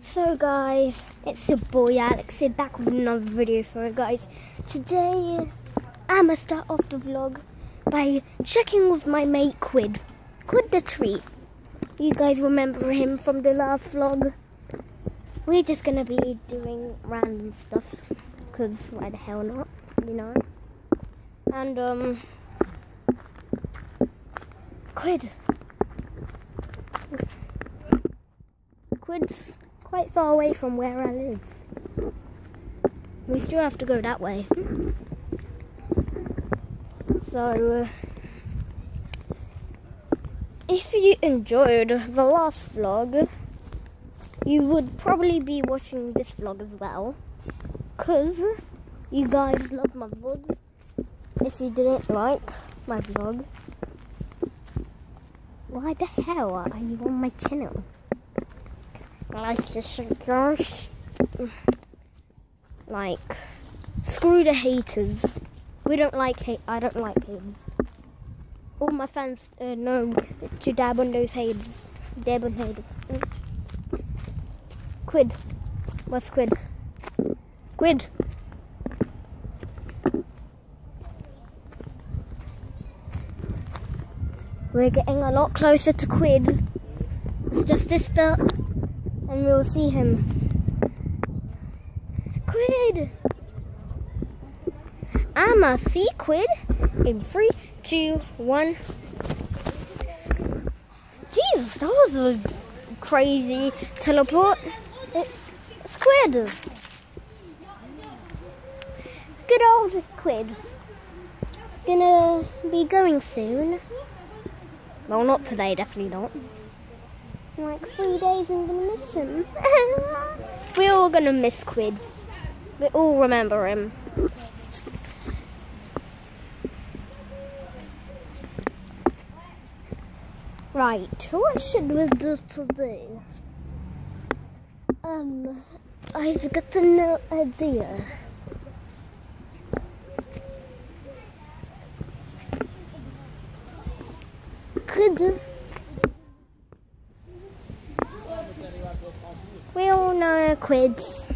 So guys, it's your boy Alex here back with another video for you guys. Today, I'ma start off the vlog by checking with my mate Quid. Quid the tree. You guys remember him from the last vlog? We're just gonna be doing random stuff, cause why the hell not, you know? And um, Quid. Quid's quite far away from where I live. We still have to go that way. So, uh, if you enjoyed the last vlog, you would probably be watching this vlog as well. Because you guys love my vlogs. If you didn't like my vlog, why the hell are you on my channel? Guys, just gosh. Like, screw the haters. We don't like hate. I don't like haters. All my fans uh, know to dab on those haters. Dab on haters. Quid. What's quid? Quid. We're getting a lot closer to Quid. It's just this bit, and we'll see him. Quid! I'ma see Quid in three, two, one. Jesus, that was a crazy teleport. It's, it's. Good old Quid. Gonna be going soon. Well, not today, definitely not. In like three days, I'm gonna miss him. We're all gonna miss Quid. We all remember him. Right, what should we do today? Um, I've got no idea. Could we all know quids?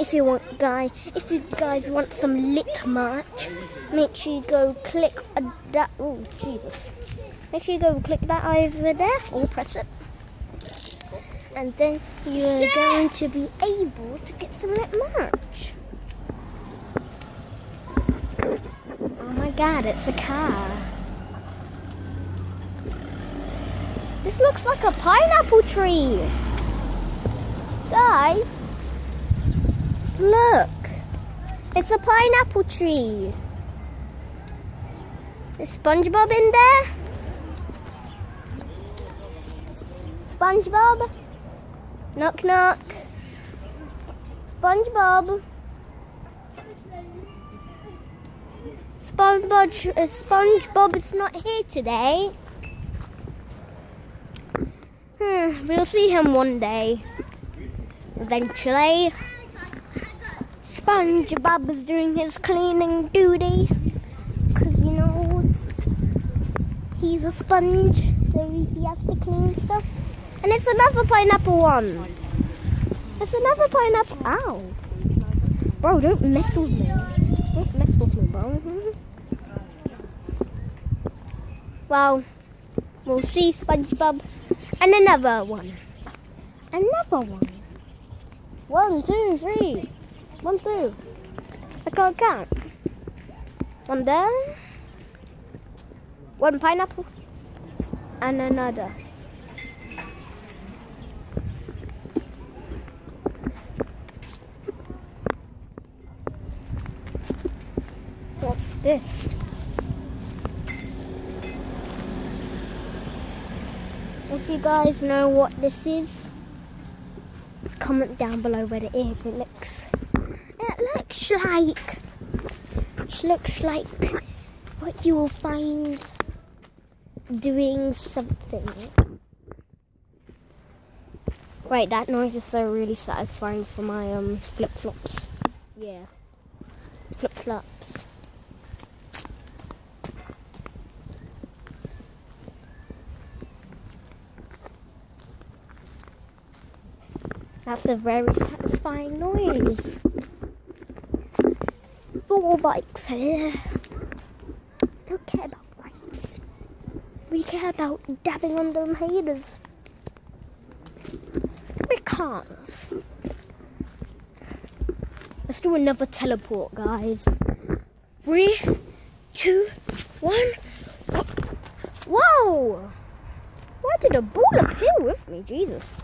If you want, guy, if you guys want some lit merch, make sure you go click that. Oh Jesus! Make sure you go click that over there or press it, and then you're going to be able to get some lit merch. Oh my God! It's a car. This looks like a pineapple tree. Guys, look. It's a pineapple tree. Is SpongeBob in there? SpongeBob? Knock knock. SpongeBob. SpongeBob, uh, SpongeBob is not here today. Hmm, we'll see him one day. Eventually. SpongeBob is doing his cleaning duty. Because, you know, he's a sponge, so he has to clean stuff. And it's another pineapple one. It's another pineapple. Ow. Bro, don't mess with me. Don't mess with me, bro. Well, we'll see SpongeBob. And another one. Another one. One, two, three. One, two. I can't count. One there. One pineapple. And another. What's this? If you guys know what this is, comment down below what it is. It looks, it looks like, it looks like what you will find doing something. Right, that noise is so really satisfying for my um flip flops. Yeah, flip flops. That's a very satisfying noise. Four bikes here. Don't care about bikes. We care about dabbing on them haters. Because. Let's do another teleport, guys. Three, two, one. Whoa! Why did a ball appear with me? Jesus.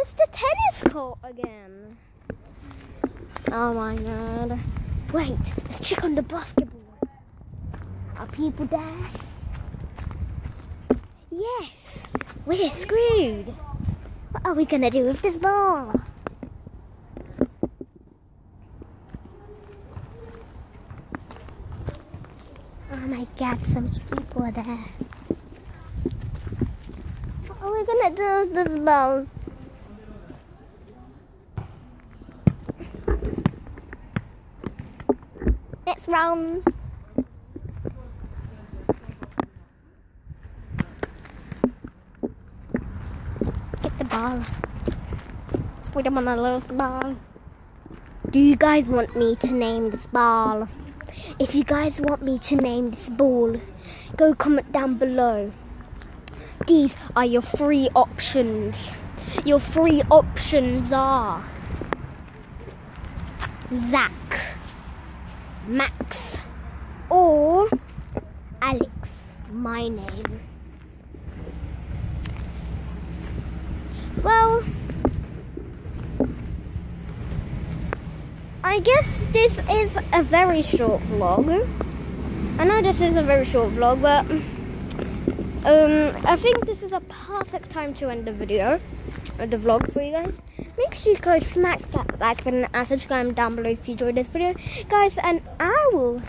It's the tennis court again. Oh my god. Wait, let's check on the basketball. Are people there? Yes, we're screwed. What are we gonna do with this ball? Oh my god, so much people are there. What are we gonna do with this ball? Next round. Get the ball. We don't wanna lose the ball. Do you guys want me to name this ball? If you guys want me to name this ball, go comment down below. These are your three options. Your three options are Zach, Max, or Alex, my name. Well, I guess this is a very short vlog. I know this is a very short vlog, but um, I think this is a perfect time to end the video, the vlog for you guys. Make sure you guys smack that like button and subscribe down below if you enjoyed this video, guys. And I will,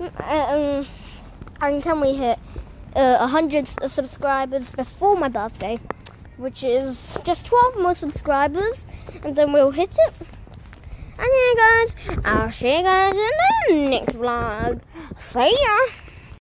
um, and can we hit uh, 100 subscribers before my birthday, which is just 12 more subscribers, and then we'll hit it. And yeah, guys, I'll see you guys in the next vlog. See ya!